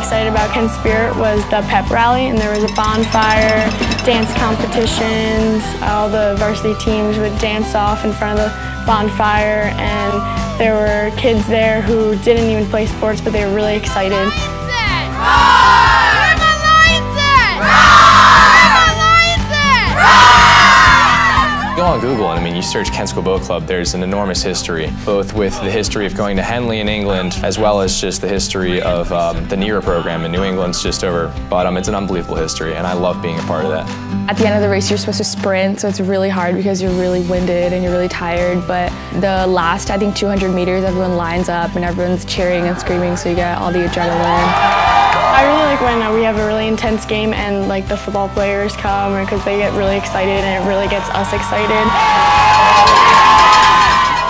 excited about Kent Spirit was the pep rally, and there was a bonfire, dance competitions. All the varsity teams would dance off in front of the bonfire, and there were kids there who didn't even play sports, but they were really excited. You search Kent School Boat Club, there's an enormous history, both with the history of going to Henley in England, as well as just the history of um, the NERA program in New England's just over. But um, it's an unbelievable history, and I love being a part of that. At the end of the race, you're supposed to sprint, so it's really hard because you're really winded and you're really tired. But the last, I think, 200 meters, everyone lines up and everyone's cheering and screaming, so you get all the adrenaline. I really like when uh, we have a really intense game and like the football players come because they get really excited and it really gets us excited.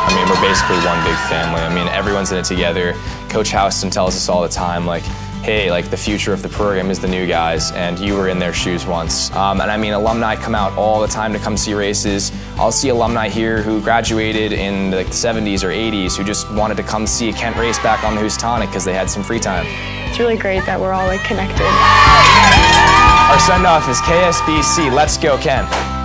I mean, we're basically one big family. I mean, everyone's in it together. Coach Houston tells us all the time, like, hey, like the future of the program is the new guys, and you were in their shoes once. Um, and I mean, alumni come out all the time to come see races. I'll see alumni here who graduated in like the 70s or 80s who just wanted to come see a Kent race back on the Housatonic because they had some free time. It's really great that we're all like connected. Our send-off is KSBC. Let's go, Kent.